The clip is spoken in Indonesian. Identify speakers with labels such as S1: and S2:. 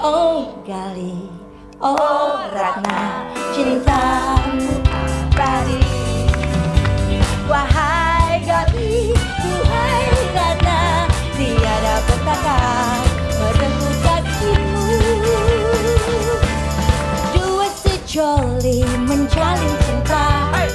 S1: Oh Gali Oh Ratna Cintamu abadi Wahai Gali Wahai Ratna Tiada petaka Merengkukan dirimu Dua sejoli menjalin cinta hey.